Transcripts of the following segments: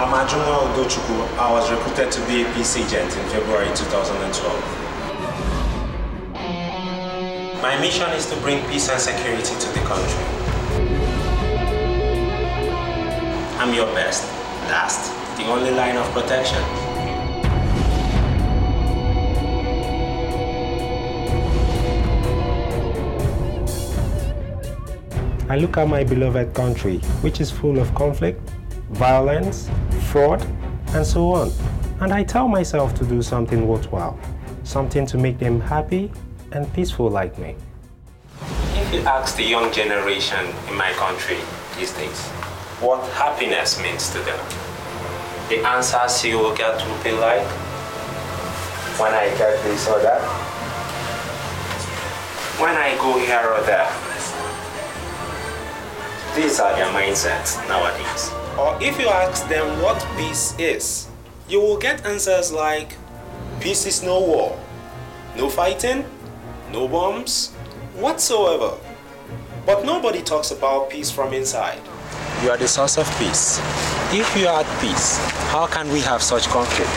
I'm Ajunwa Udochukwu. I was recruited to be a peace agent in February 2012. My mission is to bring peace and security to the country. I'm your best, last, the only line of protection. I look at my beloved country, which is full of conflict, violence, fraud, and so on. And I tell myself to do something worthwhile, something to make them happy and peaceful like me. If you ask the young generation in my country these days what happiness means to them, the answers you will get will be like, when I get this or that, when I go here or there. These are their mindsets nowadays. Or if you ask them what peace is, you will get answers like peace is no war, no fighting, no bombs, whatsoever. But nobody talks about peace from inside. You are the source of peace. If you are at peace, how can we have such conflict?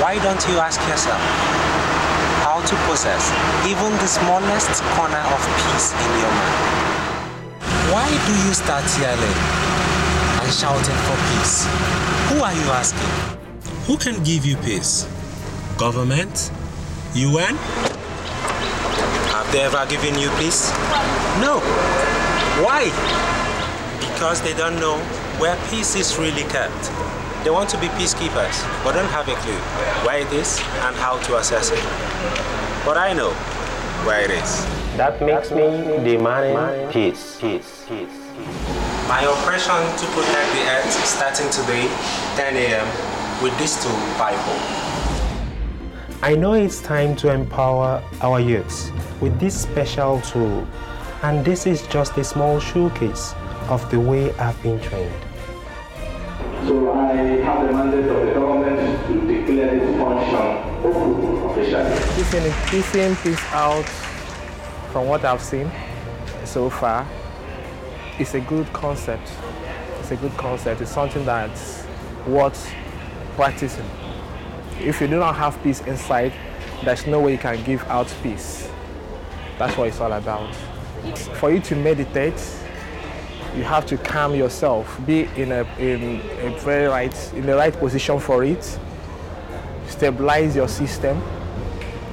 Why don't you ask yourself how to possess even the smallest corner of peace in your mind? Why do you start yelling and shouting for peace? Who are you asking? Who can give you peace? Government? UN? Have they ever given you peace? No. Why? Because they don't know where peace is really kept. They want to be peacekeepers, but don't have a clue where it is and how to access it. But I know where it is. That makes me demanding peace. Peace. Peace. My operation to protect the earth starting today, 10 a.m., with this tool, Bible. I know it's time to empower our youths with this special tool, and this is just a small showcase of the way I've been trained. So I have the mandate of the government to declare this function open officially. This in increasing peace out from what I've seen so far it's a good concept. It's a good concept. It's something that's worth practicing. If you do not have peace inside, there's no way you can give out peace. That's what it's all about. For you to meditate, you have to calm yourself, be in a, in a very right, in the right position for it, stabilize your system.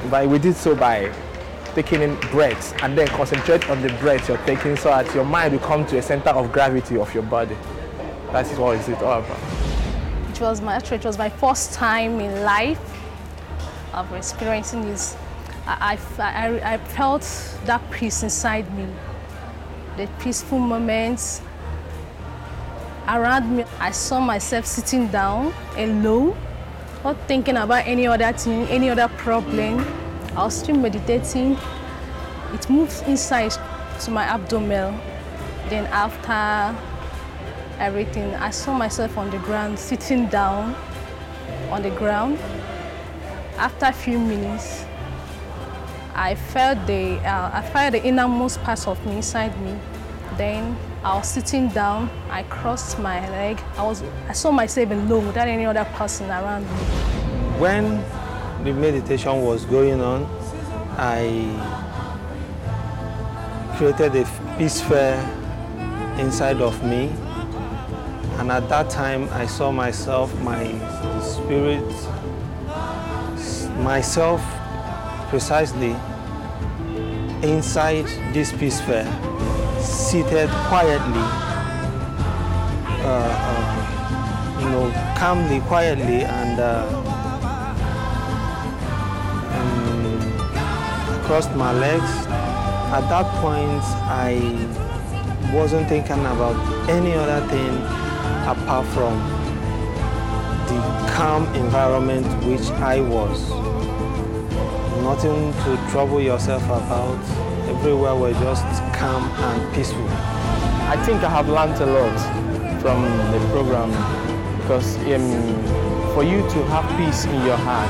But we did so by taking in breaths and then concentrate on the breath you're taking so that your mind will come to a center of gravity of your body. That is what it's all about. It was my it was my first time in life of experiencing this. I, I, I, I felt that peace inside me, the peaceful moments around me. I saw myself sitting down alone, not thinking about any other thing, any other problem. I was still meditating. It moved inside to my abdomen. Then after everything, I saw myself on the ground, sitting down on the ground. After a few minutes, I felt the, uh, I felt the innermost parts of me inside me. Then I was sitting down, I crossed my leg. I, was, I saw myself alone without any other person around me. When the meditation was going on, I created a peace fair inside of me. And at that time, I saw myself, my spirit, myself precisely inside this peace fair, seated quietly, uh, uh, you know, calmly, quietly, and uh, crossed my legs. At that point, I wasn't thinking about any other thing apart from the calm environment which I was. Nothing to trouble yourself about. Everywhere was just calm and peaceful. I think I have learned a lot from the program because um, for you to have peace in your heart,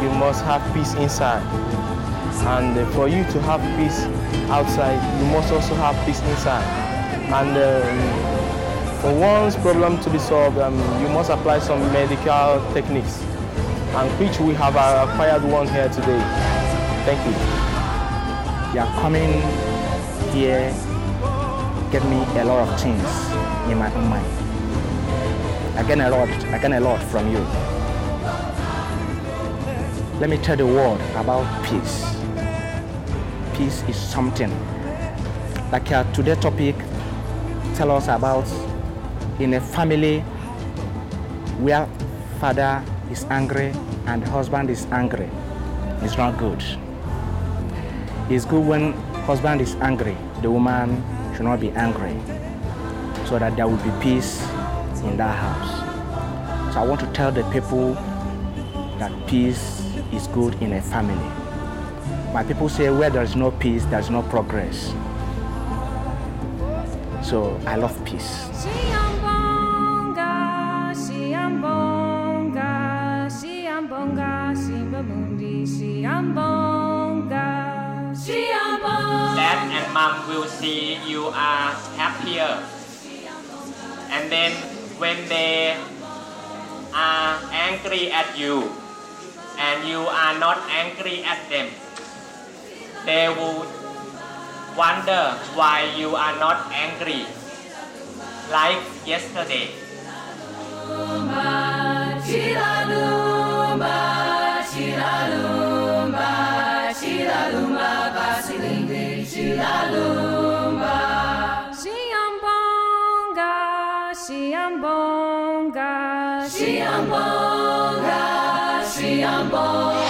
you must have peace inside. And uh, for you to have peace outside, you must also have peace inside. And um, for one's problem to be solved, um, you must apply some medical techniques, and which we have acquired one here today. Thank you. You are coming here, get me a lot of things in my own mind. I get a lot, I get a lot from you. Let me tell the world about peace. Peace is something. Like uh, today's topic, tell us about in a family where father is angry and husband is angry. It's not good. It's good when husband is angry, the woman should not be angry so that there will be peace in that house. So I want to tell the people that peace is good in a family. My people say where there is no peace, there is no progress. So I love peace. Mom will see you are happier. And then when they are angry at you and you are not angry at them, they will wonder why you are not angry like yesterday. Siambonga.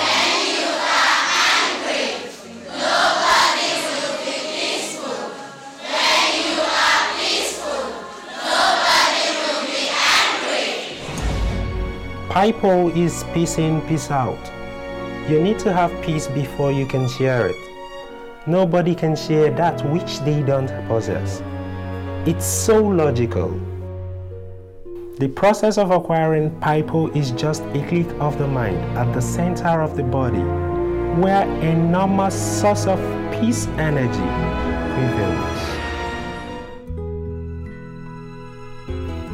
Pipo is peace in, peace out. You need to have peace before you can share it. Nobody can share that which they don't possess. It's so logical. The process of acquiring Pipo is just a click of the mind at the center of the body, where enormous source of peace energy prevails.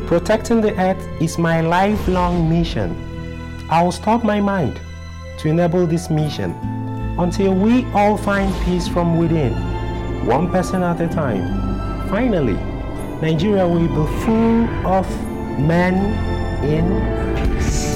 Protecting the earth is my lifelong mission. I will stop my mind to enable this mission until we all find peace from within, one person at a time. Finally, Nigeria will be full of men in peace.